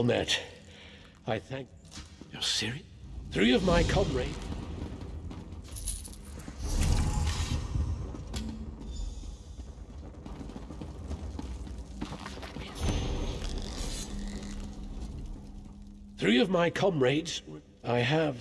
Well met. I thank... You're serious? Three of my comrades... Three of my comrades... I have...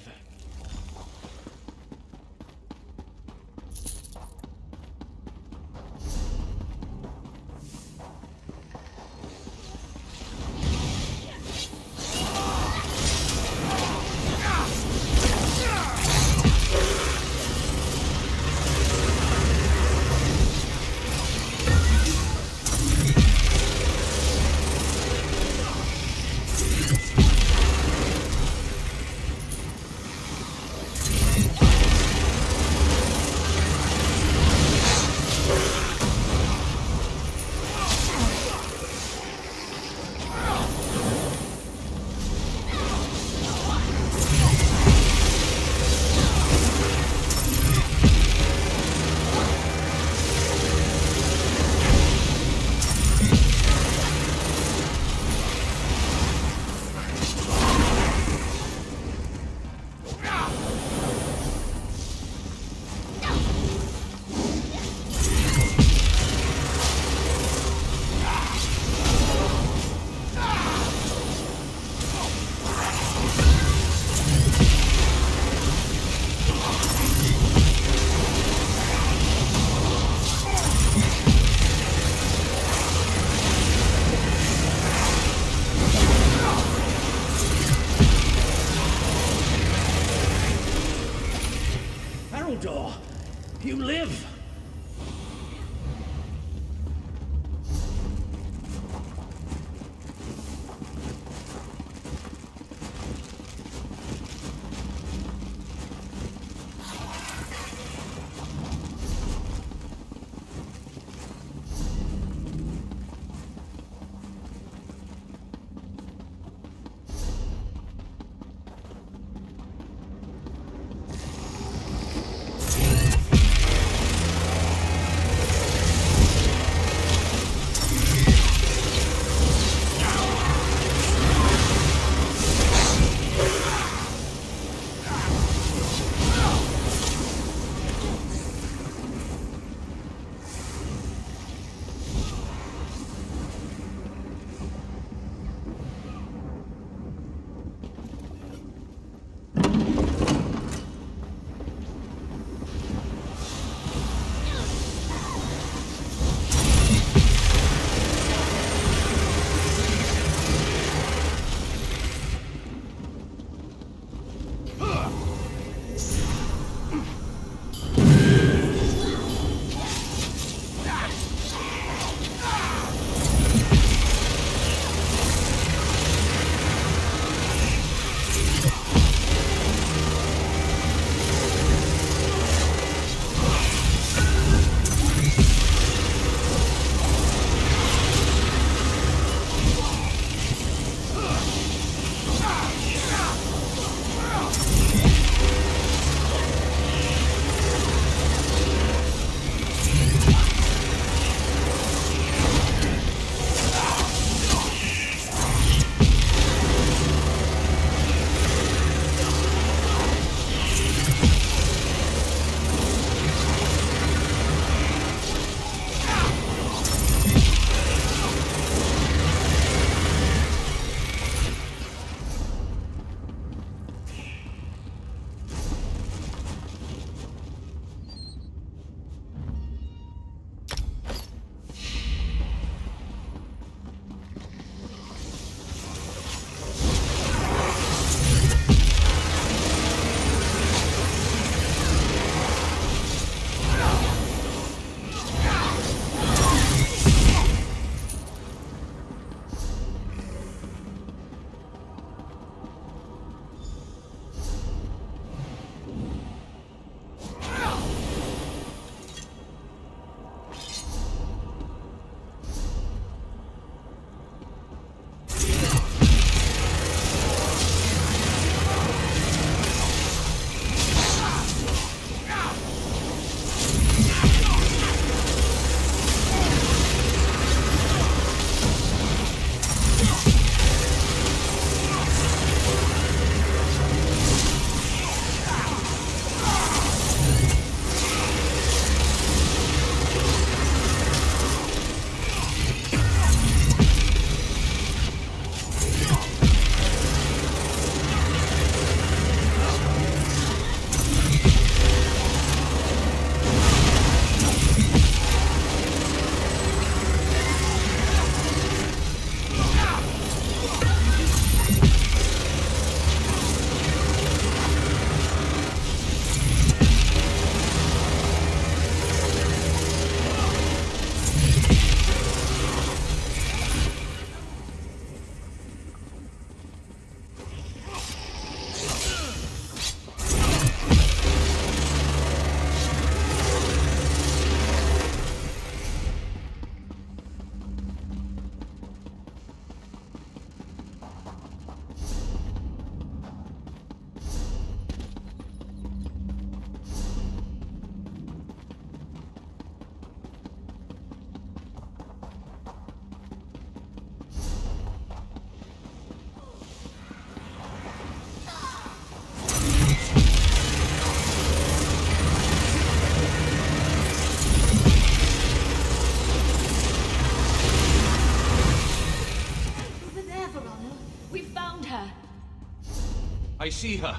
I see her.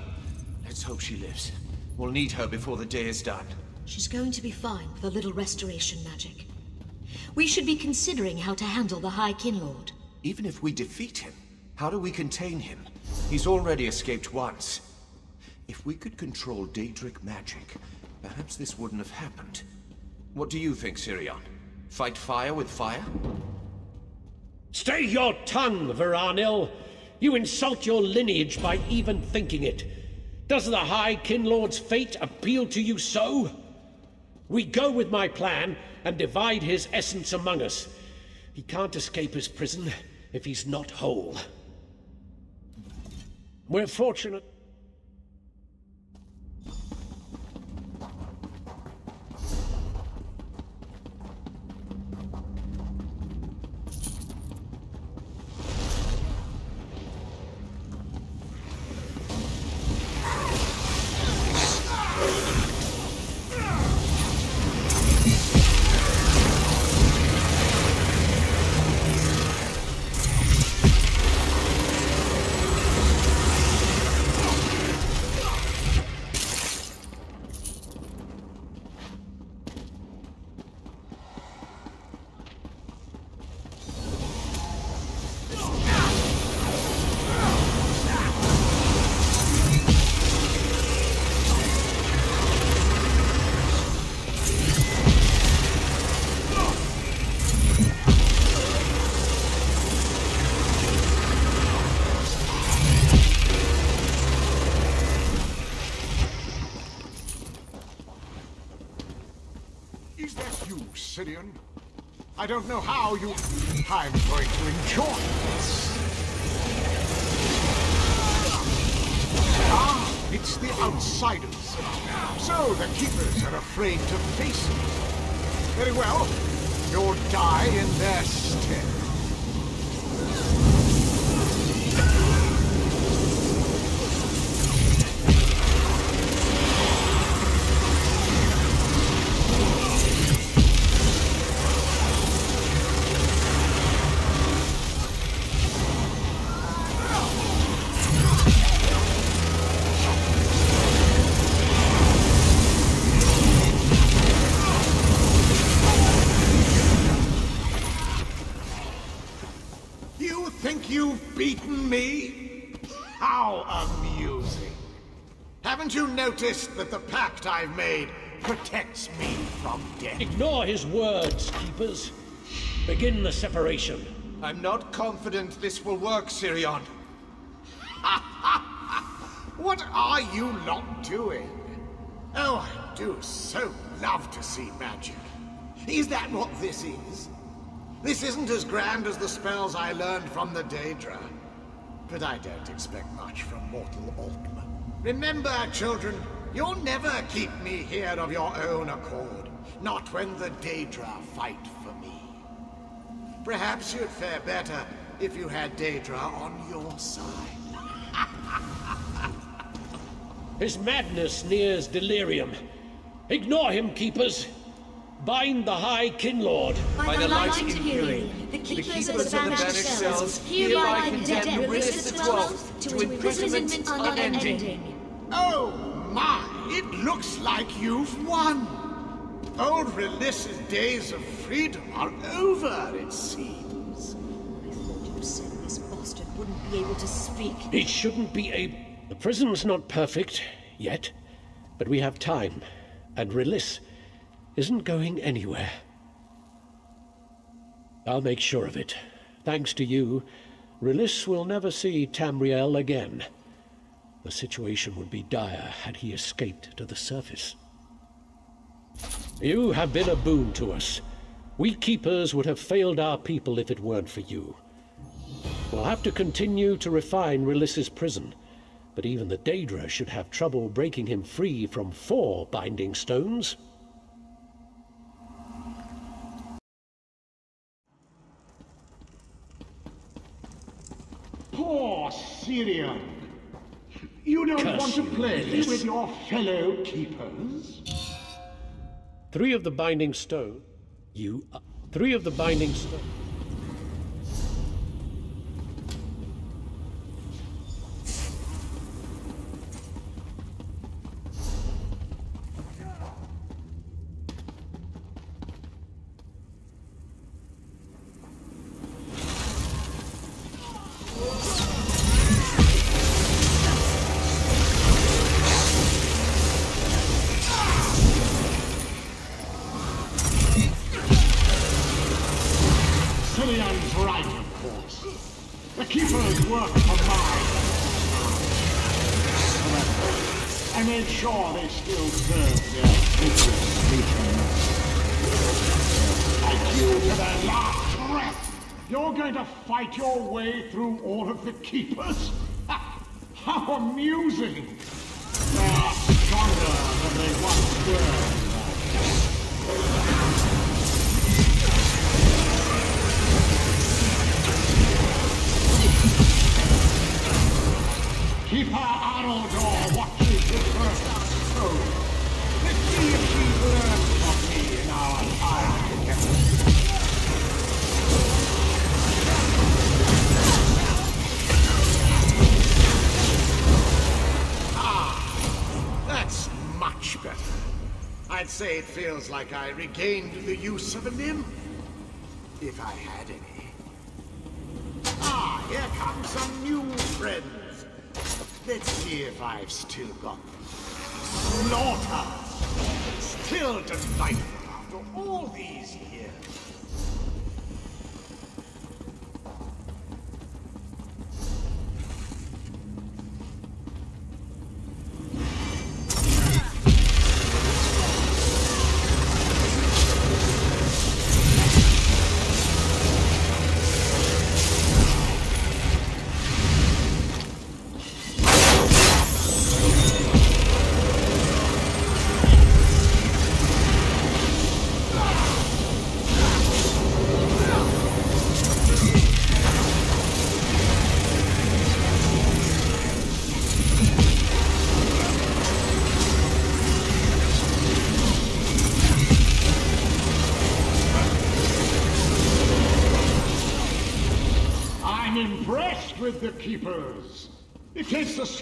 Let's hope she lives. We'll need her before the day is done. She's going to be fine with a little restoration magic. We should be considering how to handle the High Kinlord. Even if we defeat him, how do we contain him? He's already escaped once. If we could control Daedric magic, perhaps this wouldn't have happened. What do you think, Cirion? Fight fire with fire? Stay your tongue, Voranil! You insult your lineage by even thinking it. Does the High Kinlord's fate appeal to you so? We go with my plan and divide his essence among us. He can't escape his prison if he's not whole. We're fortunate. You, Cirion? I don't know how you... I'm going to enjoy this. Ah, it's the outsiders. So the Keepers are afraid to face me. Very well. You'll die in their stead. Haven't you noticed that the pact I've made protects me from death? Ignore his words, Keepers. Begin the separation. I'm not confident this will work, Cirion. What are you not doing? Oh, I do so love to see magic. Is that what this is? This isn't as grand as the spells I learned from the Daedra. But I don't expect much from mortal Altmer. Remember, children, you'll never keep me here of your own accord. Not when the Daedra fight for me. Perhaps you'd fare better if you had Daedra on your side. His madness nears delirium. Ignore him, Keepers. Bind the High Kinlord. By, the light in Healing, the the keepers, keepers of the vanished cells hereby condemn Rilis the Twelfth to imprisonment unending. Oh my, it looks like you've won. Oh, Old Rilis's days of freedom are over, it seems. I thought you said this bastard wouldn't be able to speak. He shouldn't be a. The prison's not perfect yet, but we have time, and Relis isn't going anywhere. I'll make sure of it. Thanks to you, Rilis will never see Tamriel again. The situation would be dire had he escaped to the surface. You have been a boon to us. We keepers would have failed our people if it weren't for you. We'll have to continue to refine Rilis's prison, but even the Daedra should have trouble breaking him free from four binding stones. Poor Cirion. You don't Curse want to you, play with your fellow keepers? Three of the binding stone. You. Uh, three of the binding stone. Fight your way through all of the Keepers? How amusing! They're stronger than they once were. Keeper Areldur watches the first stone. Let's see if she learns from me in our time together. Better. I'd say it feels like I regained the use of a limb. If I had any. Ah, here come some new friends. Let's see if I've still got them. Slaughter! Still delightful after all these years.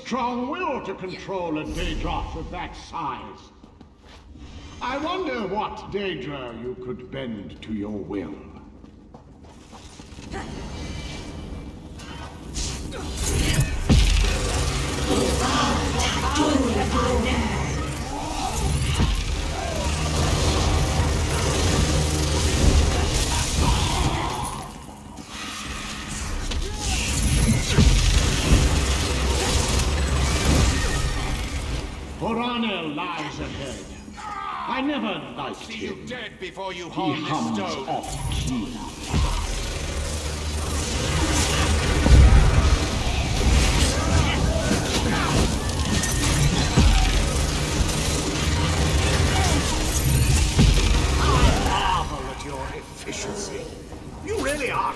Strong will to control a Daedroth of that size. I wonder what Daedra you could bend to your will. Before you He harm this stone. off key. marvel at your efficiency. You really are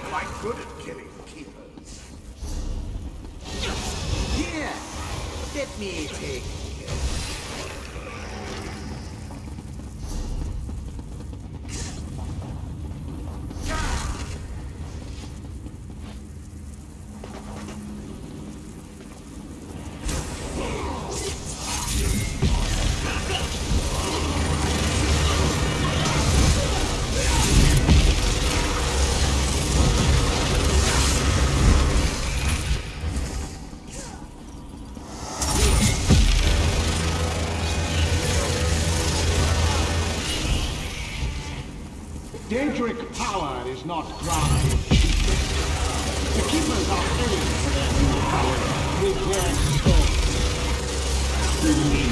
Daedric power is not granted. The Keepers are paid for their new power with their souls.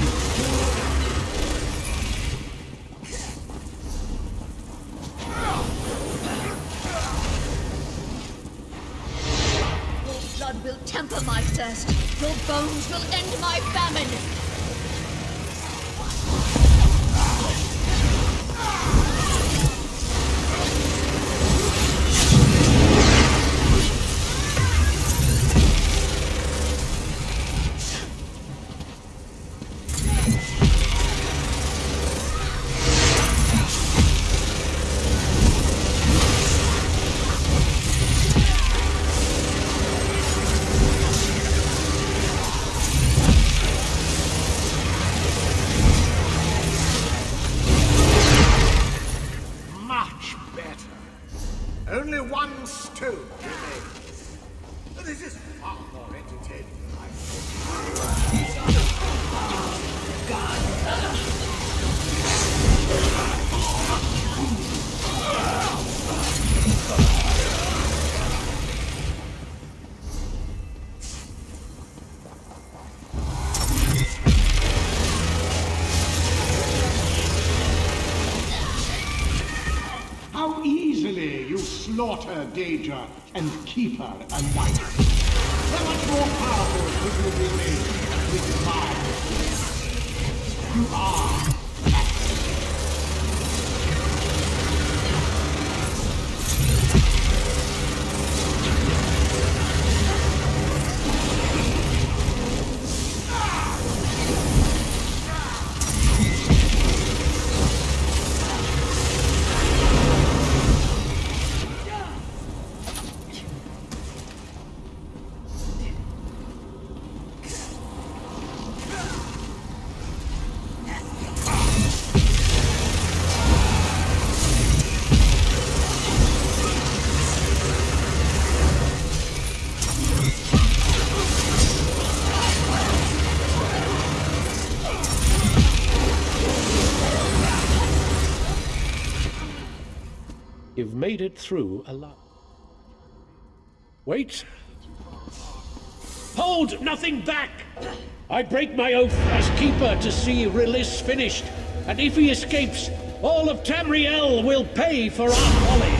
And her alive. How You've made it through alive. Wait. Hold nothing back! I break my oath as keeper to see Rilis finished, and if he escapes, all of Tamriel will pay for our folly.